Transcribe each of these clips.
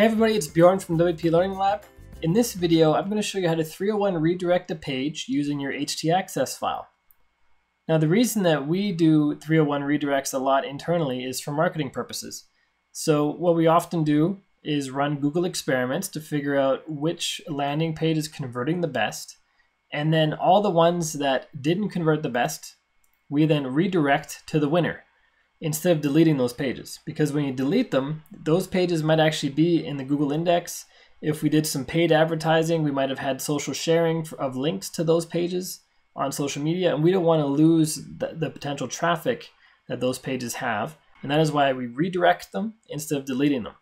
Hey everybody, it's Bjorn from WP Learning Lab. In this video, I'm going to show you how to 301 redirect a page using your htaccess file. Now the reason that we do 301 redirects a lot internally is for marketing purposes. So what we often do is run Google experiments to figure out which landing page is converting the best, and then all the ones that didn't convert the best, we then redirect to the winner instead of deleting those pages. Because when you delete them, those pages might actually be in the Google index. If we did some paid advertising, we might have had social sharing of links to those pages on social media, and we don't want to lose the, the potential traffic that those pages have. And that is why we redirect them instead of deleting them.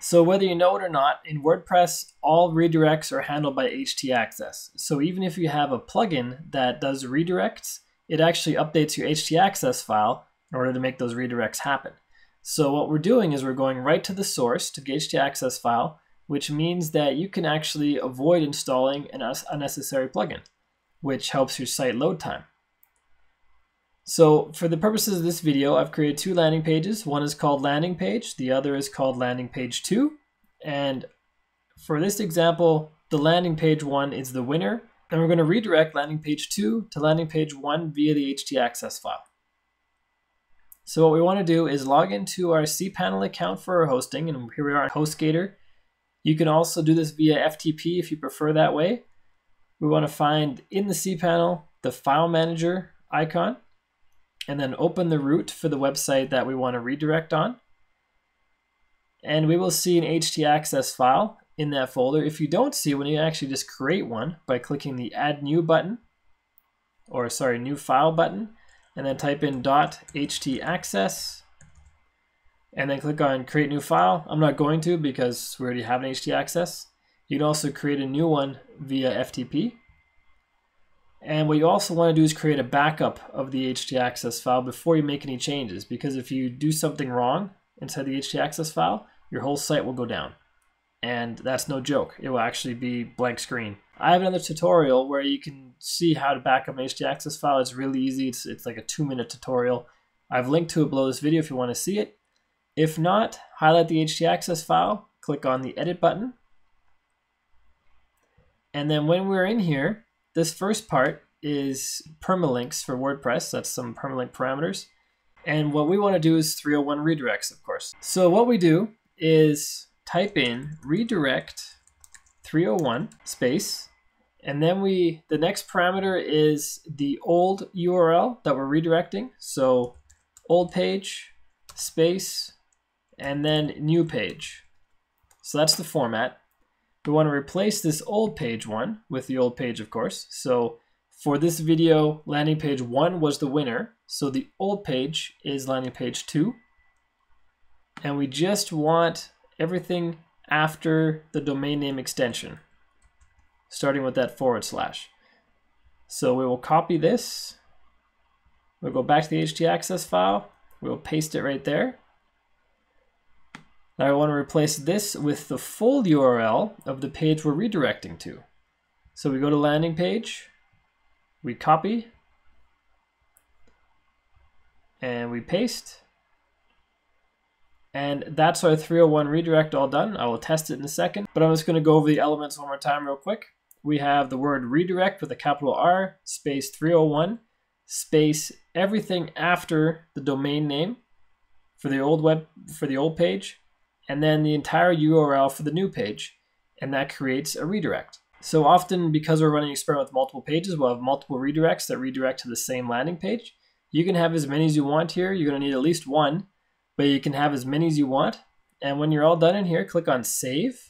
So whether you know it or not, in WordPress, all redirects are handled by htaccess. So even if you have a plugin that does redirects, it actually updates your htaccess file in order to make those redirects happen. So what we're doing is we're going right to the source to the access file, which means that you can actually avoid installing an unnecessary plugin, which helps your site load time. So for the purposes of this video, I've created two landing pages. One is called landing page, the other is called landing page two. And for this example, the landing page one is the winner, and we're going to redirect landing page two to landing page one via the htaccess file. So what we want to do is log into our cPanel account for our hosting, and here we are on HostGator. You can also do this via FTP if you prefer that way. We want to find in the cPanel the file manager icon, and then open the root for the website that we want to redirect on. And we will see an htaccess file in that folder. If you don't see one, you actually just create one by clicking the add new button, or sorry, new file button, and then type in .htaccess and then click on create new file. I'm not going to because we already have an htaccess. You can also create a new one via FTP. And what you also want to do is create a backup of the htaccess file before you make any changes because if you do something wrong inside the htaccess file, your whole site will go down. And that's no joke. It will actually be blank screen. I have another tutorial where you can see how to back up an htaccess file. It's really easy. It's, it's like a two minute tutorial. I've linked to it below this video if you want to see it. If not, highlight the htaccess file, click on the edit button. And then when we're in here, this first part is permalinks for WordPress. That's some permalink parameters. And what we want to do is 301 redirects, of course. So what we do is type in redirect 301 space and then we the next parameter is the old URL that we're redirecting. So old page space and then new page. So that's the format. We want to replace this old page one with the old page of course. So for this video landing page one was the winner. So the old page is landing page two. And we just want everything after the domain name extension, starting with that forward slash. So we will copy this. We'll go back to the htaccess file. We'll paste it right there. Now I want to replace this with the full URL of the page we're redirecting to. So we go to landing page, we copy, and we paste. And that's our 301 redirect all done. I will test it in a second, but I'm just going to go over the elements one more time real quick. We have the word redirect with a capital R, space 301, space everything after the domain name for the old web for the old page, and then the entire URL for the new page, and that creates a redirect. So often, because we're running an experiment with multiple pages, we'll have multiple redirects that redirect to the same landing page. You can have as many as you want here. You're going to need at least one but you can have as many as you want. And when you're all done in here, click on save.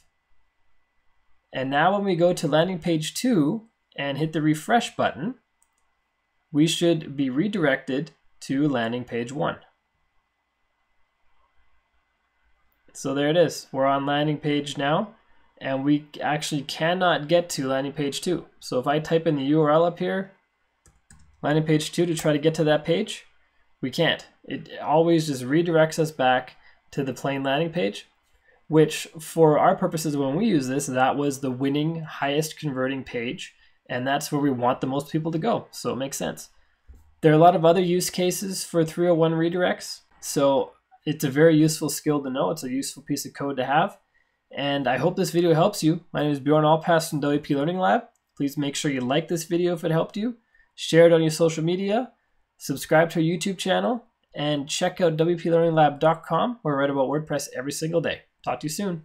And now when we go to landing page two and hit the refresh button, we should be redirected to landing page one. So there it is. We're on landing page now, and we actually cannot get to landing page two. So if I type in the URL up here, landing page two to try to get to that page, we can't. It always just redirects us back to the plain landing page, which for our purposes when we use this, that was the winning highest converting page. And that's where we want the most people to go. So it makes sense. There are a lot of other use cases for 301 redirects. So it's a very useful skill to know. It's a useful piece of code to have. And I hope this video helps you. My name is Bjorn Allpas from WP Learning Lab. Please make sure you like this video if it helped you, share it on your social media, subscribe to our YouTube channel, and check out wplearninglab.com where I write about WordPress every single day. Talk to you soon.